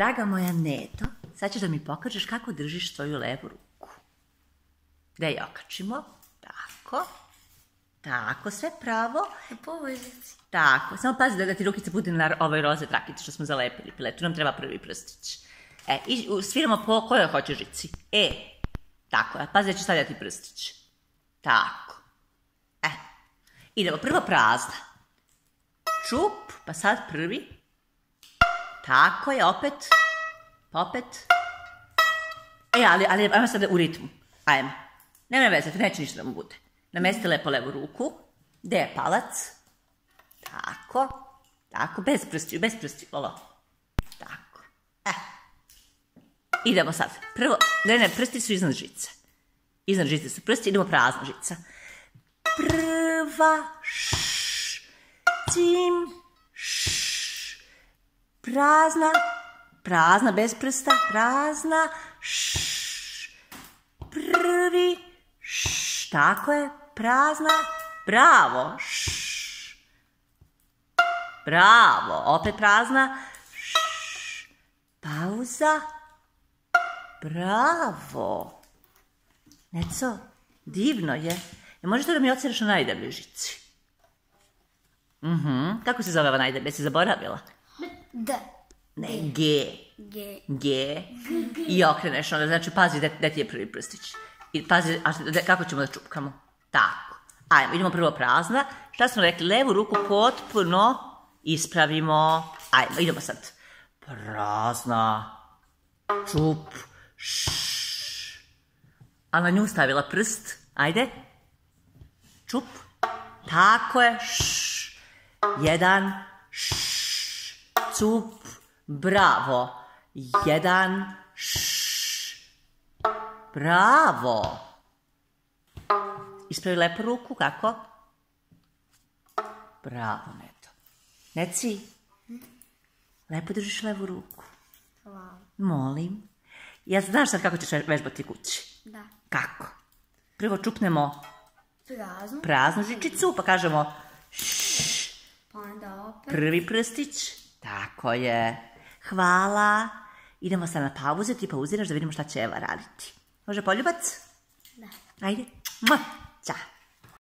Draga moja Neto, sad ćeš da mi pokažeš kako držiš svoju levu ruku. Da je okačimo. Tako. Tako, sve pravo. Na poveznici. Tako, samo pazi da, da ti rukice budu na ovoj roze trakici što smo zalepili piletu. Nam treba prvi prstić. E, i sviramo po kojoj hoćeš žici. E, tako, a pazi da ću stavljati prstić. Tako. E, idemo, prvo prazna. Čup, pa sad prvi. Tako je, opet. Pa opet. E, ali, ali ajmo sad u ritmu. Ajmo. Nema veze, neće ništa da mu bude. Namesti lepo levu ruku. Gde je palac? Tako. Tako, bez prstiju, bez prstiju. Ovo. Tako. E. Idemo sad. Prvo, ne, ne, prsti su iznad žice. Iznad žice su prsti, idemo prazna žica. Prva, š, cim, prazna, prazna, bez prsta, prazna, š, prvi, š, tako je, prazna, bravo, š, bravo, opet prazna, š, pauza, bravo. Neco, divno je. E, možeš to da mi ociraš na najdebljoj žici? Mhm, kako se zove ova najdeblja? Si zaboravila? D. Ne, G. G. G. I okreneš onda, znači pazi gde ti je prvi prstić. I pazi, a šta- da- kako ćemo da čupkamo? Tako. Ajmo, idemo prvo prazna. Šta smo rekli? Levu ruku potpuno ispravimo. Ajmo, idemo sad. Prazna. Čup. Šš. A na nju stavila prst. Ajde. Čup. Tako je. Šš. Jedan. Šš. Cup. Bravo. Jedan. Šš. Bravo. Ispravi lepo ruku, kako? Bravo, Neto. Neci, lepo držiš levu ruku. Hvala. Molim. Ja znaš sad kako ćeš vežbati kući. Da. Kako? Prvo čupnemo Prazno. praznu žičicu, pa kažemo Pa onda opet. prvi prstić. Tako je. Hvala. Idemo sad na pauzu, ti pauziraš da vidimo šta će Eva raditi. Može poljubac? Da. Ajde. Mua. Ćao.